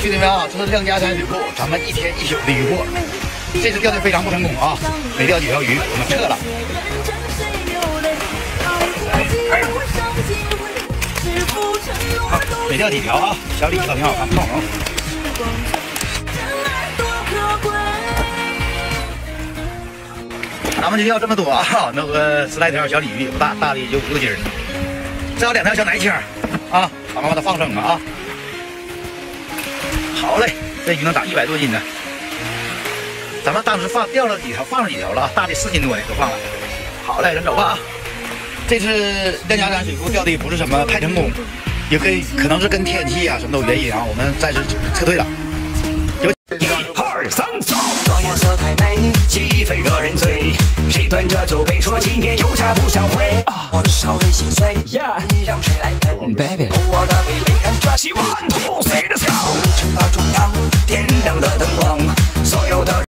兄弟们啊，这是亮家山水库，咱们一天一宿的渔获。这次钓的非常不成功啊，没钓几条鱼，我们撤了。没钓几条啊，小李可挺好看，胖龙。咱们就钓这么多啊，那个十来条小鲤鱼也不大，大的也就五个斤儿。再有两条小奶青啊，咱们把它放生了啊。好嘞，这鱼能长一百多斤呢。咱们当时放钓了几条，放了几条了啊，大的四斤多的都放了。好嘞，咱走吧。啊。这次亮家山水库钓的不是什么太成功，也可以可能是跟天气啊什么都有原因啊，我们暂时撤退了。有一二三走。这颜色太美，鸡飞惹人醉。谁端着酒杯说今年有价不销毁？我的少年心碎，呀你让谁来陪？Baby，我的美丽所有的。